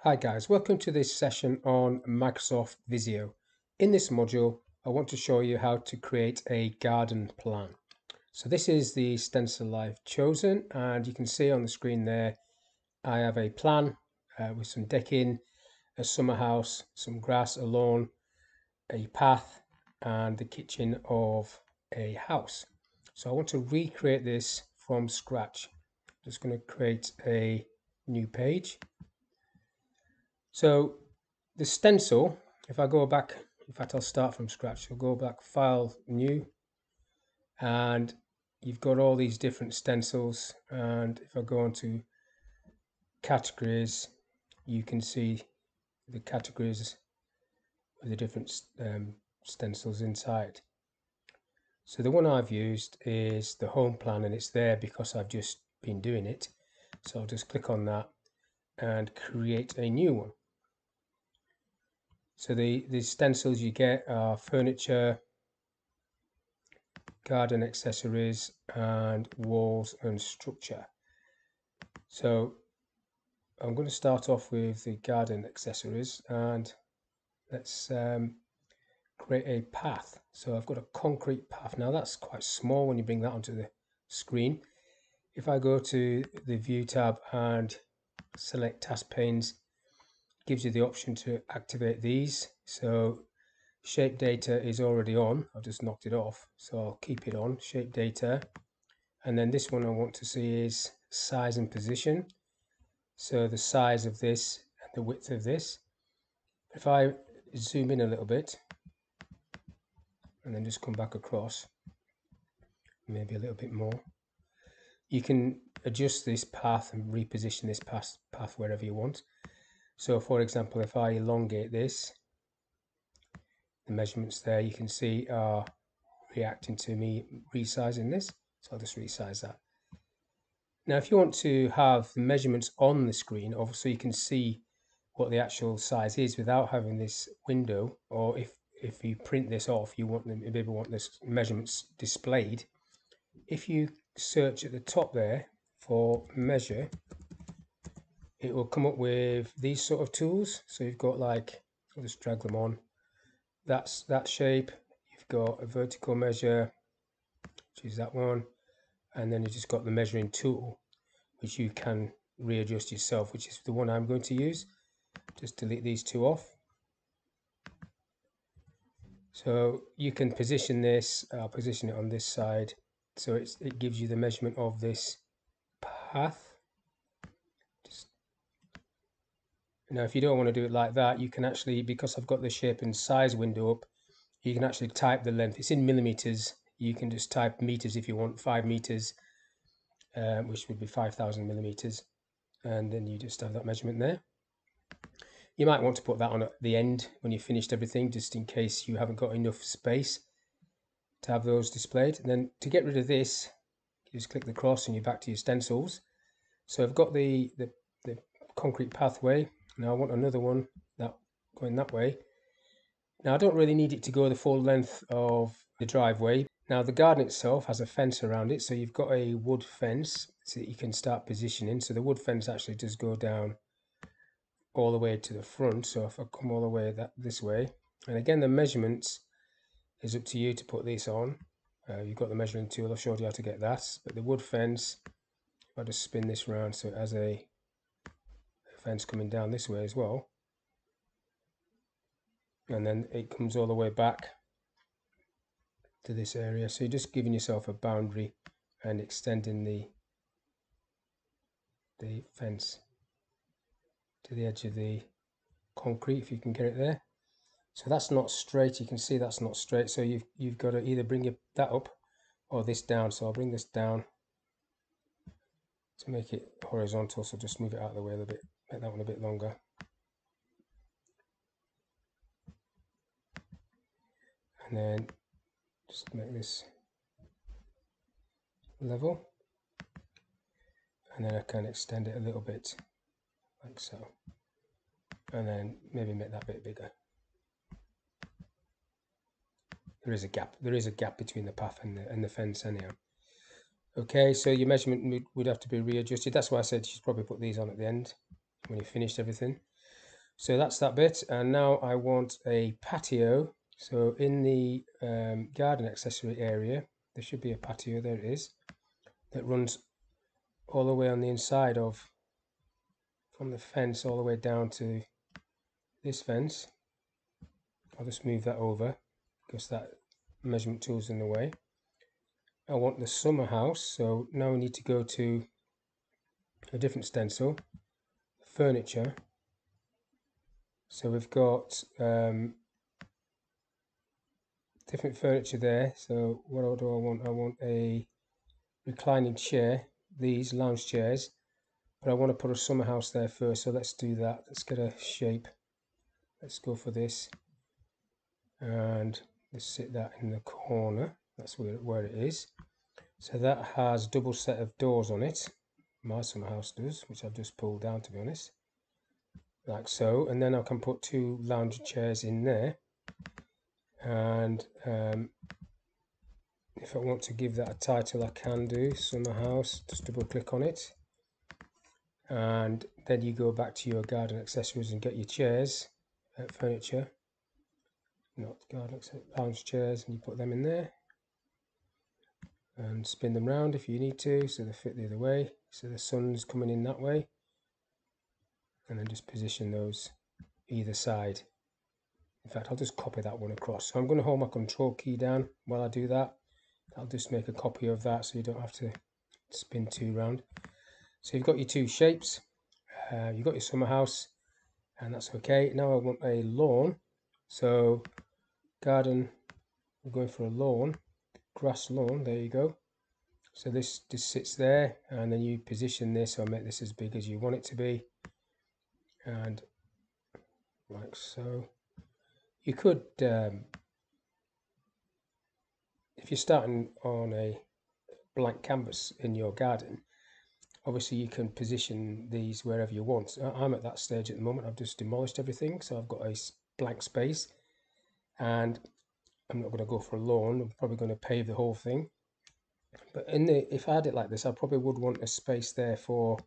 Hi guys, welcome to this session on Microsoft Visio. In this module, I want to show you how to create a garden plan. So this is the stencil I've chosen and you can see on the screen there, I have a plan uh, with some decking, a summer house, some grass, a lawn, a path and the kitchen of a house. So I want to recreate this from scratch. I'm just going to create a new page so the stencil, if I go back, in fact, I'll start from scratch. I'll go back, file, new, and you've got all these different stencils. And if I go on to categories, you can see the categories with the different um, stencils inside. So the one I've used is the home plan and it's there because I've just been doing it. So I'll just click on that and create a new one. So the, the stencils you get are furniture, garden accessories, and walls and structure. So I'm going to start off with the garden accessories and let's um, create a path. So I've got a concrete path. Now that's quite small when you bring that onto the screen. If I go to the view tab and select task panes, gives you the option to activate these. So shape data is already on. I've just knocked it off. So I'll keep it on, shape data. And then this one I want to see is size and position. So the size of this and the width of this. If I zoom in a little bit and then just come back across, maybe a little bit more, you can adjust this path and reposition this path, path wherever you want. So for example, if I elongate this, the measurements there you can see are reacting to me resizing this. So I'll just resize that. Now, if you want to have the measurements on the screen, obviously you can see what the actual size is without having this window, or if, if you print this off, you want them, maybe want this measurements displayed. If you search at the top there for measure, it will come up with these sort of tools. So you've got like, I'll just drag them on. That's that shape. You've got a vertical measure, which is that one. And then you've just got the measuring tool, which you can readjust yourself, which is the one I'm going to use. Just delete these two off. So you can position this, I'll position it on this side. So it's, it gives you the measurement of this path Now, if you don't want to do it like that, you can actually, because I've got the shape and size window up, you can actually type the length. It's in millimeters. You can just type meters if you want, five meters, um, which would be 5,000 millimeters. And then you just have that measurement there. You might want to put that on at the end when you've finished everything, just in case you haven't got enough space to have those displayed. And then to get rid of this, you just click the cross and you're back to your stencils. So I've got the, the, the concrete pathway now I want another one that going that way. Now I don't really need it to go the full length of the driveway. Now the garden itself has a fence around it, so you've got a wood fence so that you can start positioning. So the wood fence actually does go down all the way to the front. So if I come all the way that this way, and again the measurements is up to you to put this on. Uh, you've got the measuring tool, I've showed you how to get that. But the wood fence, I'll just spin this around so it has a fence coming down this way as well. And then it comes all the way back to this area. So you're just giving yourself a boundary and extending the the fence to the edge of the concrete if you can get it there. So that's not straight. You can see that's not straight. So you've you've got to either bring your, that up or this down. So I'll bring this down to make it horizontal. So just move it out of the way a little bit make that one a bit longer. And then just make this level. And then I can extend it a little bit like so. And then maybe make that bit bigger. There is a gap. There is a gap between the path and the, and the fence anyhow. Okay, so your measurement would have to be readjusted. That's why I said you should probably put these on at the end when you finished everything. So that's that bit. And now I want a patio. So in the um, garden accessory area, there should be a patio, there it is, that runs all the way on the inside of, from the fence all the way down to this fence. I'll just move that over because that measurement tool's in the way. I want the summer house, so now we need to go to a different stencil, furniture. So we've got um, different furniture there. So what do I want? I want a reclining chair, these lounge chairs, but I want to put a summer house there first. So let's do that. Let's get a shape. Let's go for this. And let's sit that in the corner. That's where, where it is. So that has double set of doors on it. My summer house does, which I've just pulled down to be honest. Like so. And then I can put two lounge chairs in there and um, if I want to give that a title I can do summer house just double click on it and then you go back to your garden accessories and get your chairs uh, furniture not garden lounge chairs and you put them in there and spin them round if you need to so they fit the other way so the sun's coming in that way and then just position those either side in fact, I'll just copy that one across. So I'm going to hold my control key down while I do that. I'll just make a copy of that so you don't have to spin two round. So you've got your two shapes. Uh, you've got your summer house and that's okay. Now I want a lawn. So garden, we're going for a lawn, grass lawn, there you go. So this just sits there and then you position this or make this as big as you want it to be. And like so you could, um, if you're starting on a blank canvas in your garden, obviously you can position these wherever you want. I'm at that stage at the moment. I've just demolished everything, so I've got a blank space, and I'm not going to go for a lawn. I'm probably going to pave the whole thing. But in the if I had it like this, I probably would want a space there for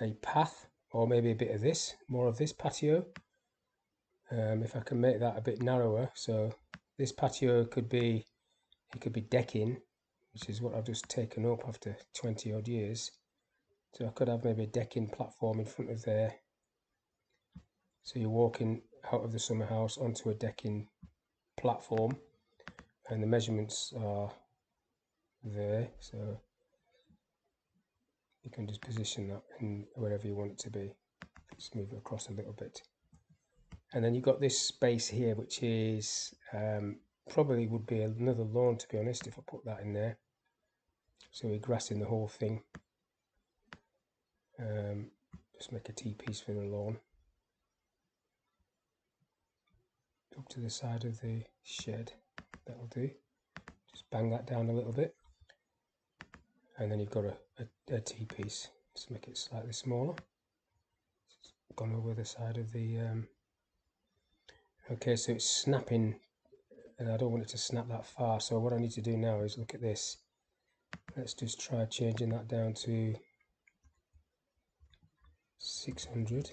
a path or maybe a bit of this, more of this patio um, if I can make that a bit narrower so this patio could be it could be decking which is what I've just taken up after 20 odd years so I could have maybe a decking platform in front of there so you're walking out of the summer house onto a decking platform and the measurements are there so you can just position that in wherever you want it to be. Just move it across a little bit. And then you've got this space here which is um, probably would be another lawn to be honest if I put that in there. So we're grassing the whole thing. Um, just make a T-piece for the lawn up to the side of the shed that'll do just bang that down a little bit and then you've got a, a, a T-piece just make it slightly smaller it's gone over the side of the um, Okay, so it's snapping and I don't want it to snap that far. So what I need to do now is look at this. Let's just try changing that down to 600.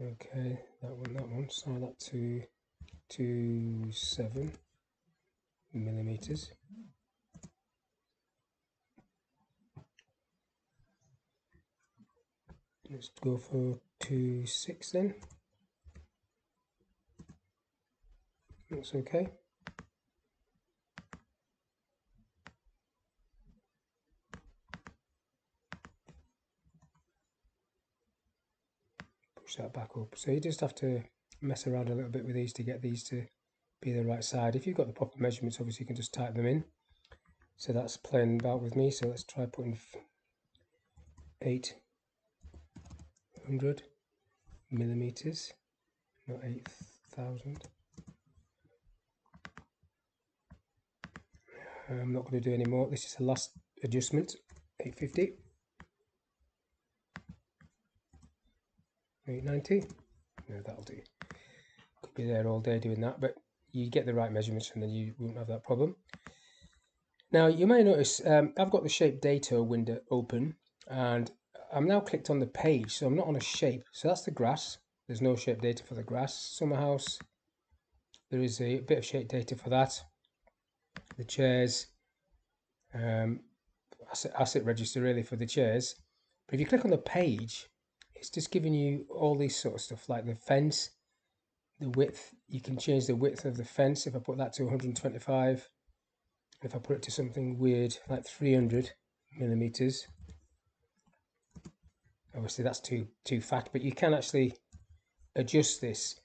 Okay, that one, that one. So that to to seven millimeters. Let's go for two 6 then. That's okay. Back up. So you just have to mess around a little bit with these to get these to be the right side. If you've got the proper measurements, obviously you can just type them in. So that's playing about with me. So let's try putting 8 hundred millimeters, not eight thousand. I'm not going to do any more. This is the last adjustment, 850. 890. No, that'll do. Could be there all day doing that, but you get the right measurements and then you won't have that problem. Now, you may notice um, I've got the shape data window open and I'm now clicked on the page, so I'm not on a shape. So that's the grass. There's no shape data for the grass. Summer house, there is a bit of shape data for that. The chairs, um, asset, asset register really for the chairs. But if you click on the page, it's just giving you all these sort of stuff like the fence, the width. You can change the width of the fence if I put that to 125. If I put it to something weird like 300 millimeters, obviously that's too too fat, but you can actually adjust this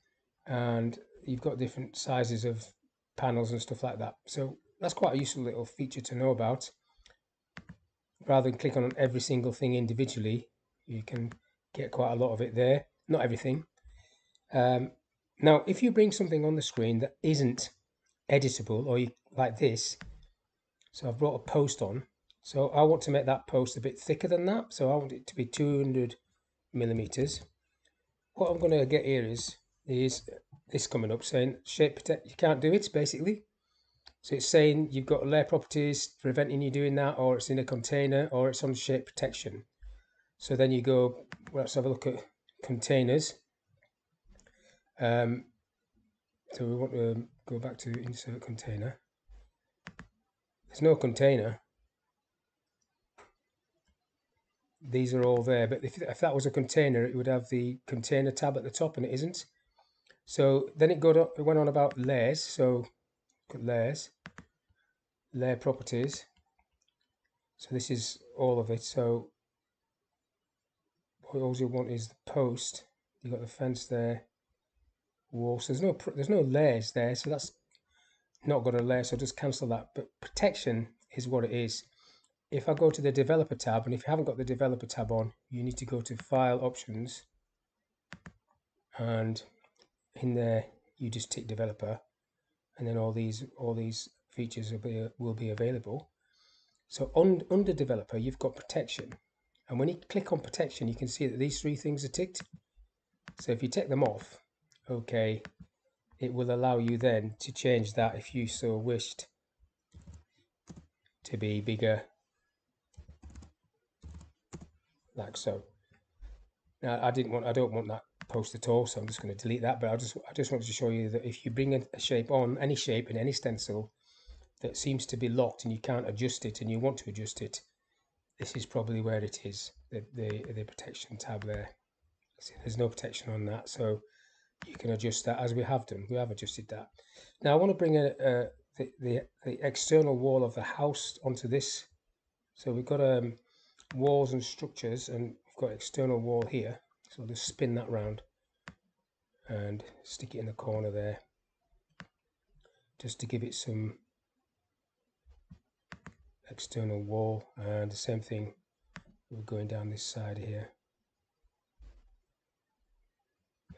and you've got different sizes of panels and stuff like that. So that's quite a useful little feature to know about. Rather than click on every single thing individually, you can get quite a lot of it there. Not everything. Um, now, if you bring something on the screen that isn't editable or you, like this, so I've brought a post on, so I want to make that post a bit thicker than that. So I want it to be 200 millimeters. What I'm going to get here is, is this coming up saying shape protect, you can't do it basically. So it's saying you've got layer properties preventing you doing that, or it's in a container, or it's on shape protection. So then you go, let's have a look at containers. Um, so we want to go back to insert container. There's no container. These are all there, but if, if that was a container, it would have the container tab at the top, and it isn't. So then it, got, it went on about layers. So layers, layer properties. So this is all of it. So all you want is the post. You've got the fence there, wall. So there's no there's no layers there. So that's not got a layer. So just cancel that. But protection is what it is. If I go to the developer tab, and if you haven't got the developer tab on, you need to go to file options and in there you just tick developer and then all these all these features will be will be available so on under developer you've got protection and when you click on protection you can see that these three things are ticked. So if you take them off okay it will allow you then to change that if you so wished to be bigger like so. Now I didn't want I don't want that post at all so I'm just going to delete that but I just I just wanted to show you that if you bring a shape on any shape in any stencil that seems to be locked and you can't adjust it and you want to adjust it this is probably where it is. The the, the protection tab there. See, there's no protection on that so you can adjust that as we have done. We have adjusted that. Now I want to bring a, a the, the, the external wall of the house onto this. So we've got um, walls and structures and we've got external wall here. So I'll just spin that round and stick it in the corner there just to give it some external wall and the same thing we're going down this side here.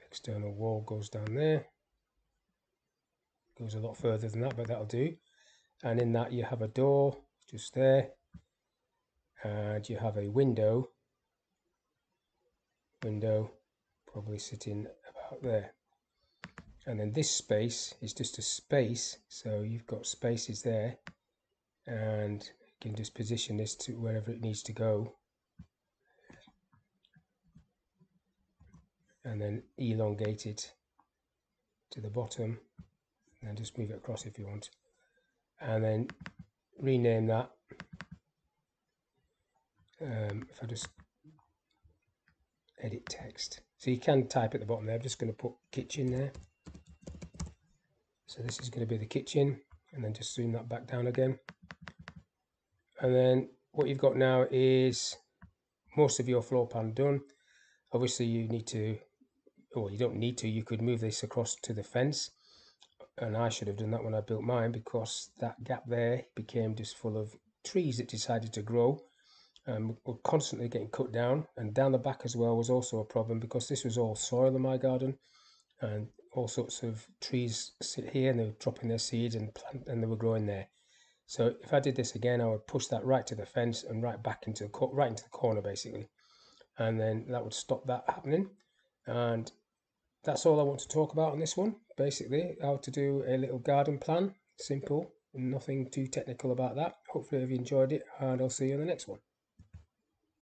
External wall goes down there. Goes a lot further than that but that'll do. And in that you have a door just there and you have a window window probably sitting about there. And then this space is just a space so you've got spaces there and can just position this to wherever it needs to go and then elongate it to the bottom and just move it across if you want and then rename that um, if I just edit text. So you can type at the bottom there. I'm just going to put kitchen there. So this is going to be the kitchen and then just zoom that back down again. And then what you've got now is most of your floor plan done. Obviously you need to, well you don't need to, you could move this across to the fence. And I should have done that when I built mine because that gap there became just full of trees that decided to grow um, were constantly getting cut down and down the back as well was also a problem because this was all soil in my garden and all sorts of trees sit here and they were dropping their seeds and plant and they were growing there so if I did this again I would push that right to the fence and right back into the right into the corner basically. And then that would stop that happening. And that's all I want to talk about on this one basically. How to do a little garden plan. Simple. Nothing too technical about that. Hopefully you've enjoyed it and I'll see you in the next one